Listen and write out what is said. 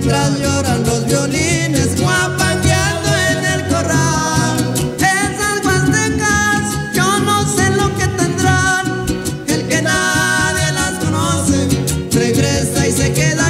mientras lloran los violines guapangueando en el corral. Esas guastecas, yo no sé lo que tendrán. El que nadie las conoce, regresa y se queda.